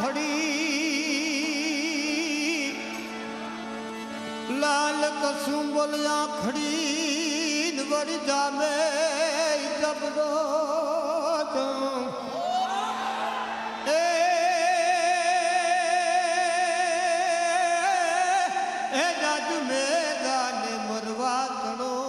ખડી. લાલ કસું બોલ્યા ખડી વળી જામે જબદો એ જાજુ મેદાને મરવા તણો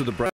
to the break.